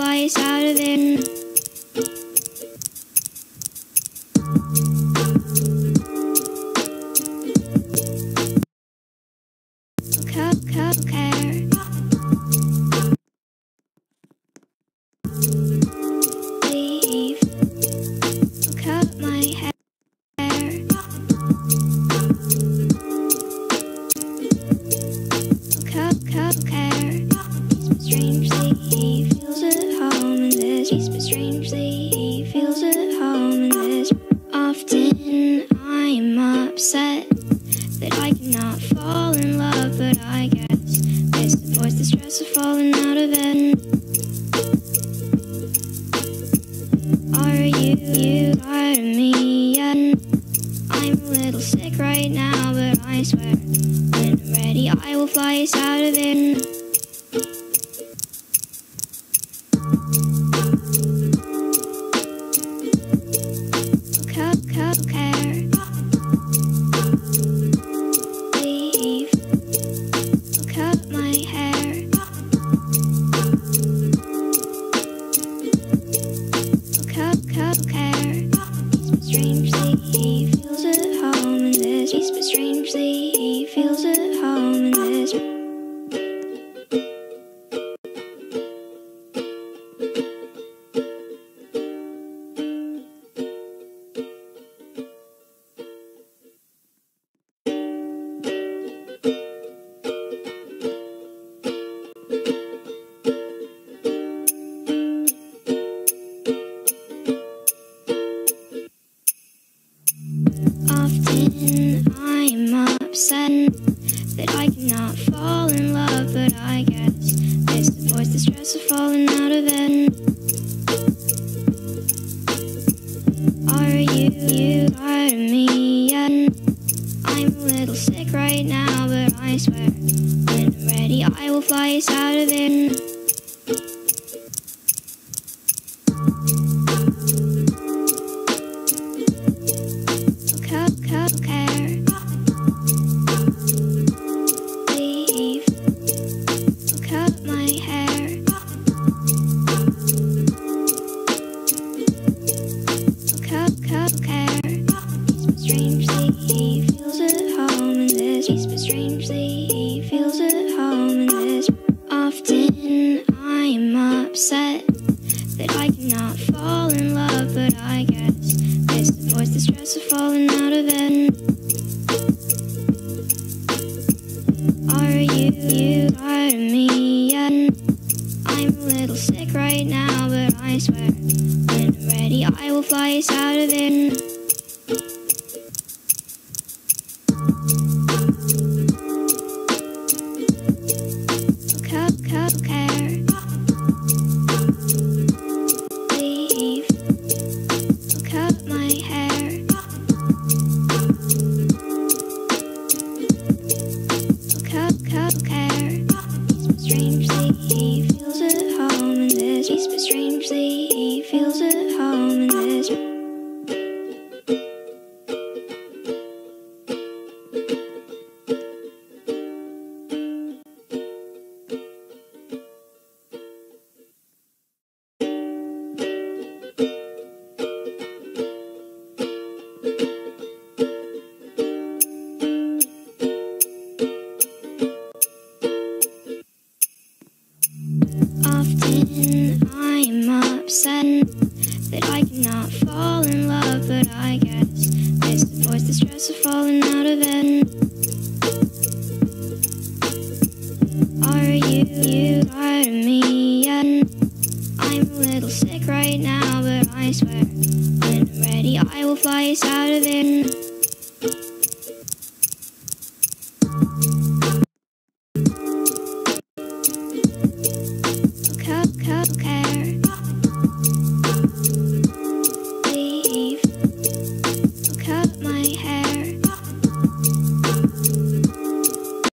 fly us out of it. Often, I'm upset that I cannot fall in love, but I guess this avoids the stress of falling out of it. Are you, you of me yet? I'm a little sick right now, but I swear when I'm ready, I will fly us out of it. That I cannot fall in love, but I guess this avoids the stress of falling out of it. Are you, you tired of me yet? I'm a little sick right now, but I swear when I'm ready, I will fly us out of it. Fall in love, but I guess this avoids the stress of falling out of it. Are you, you tired of me yet? I'm a little sick right now, but I swear when I'm ready, I will fly us out of it. Strangely, stress of falling out of it. Are you, you tired of me yet? I'm a little sick right now, but I swear when I'm ready, I will fly us out of it.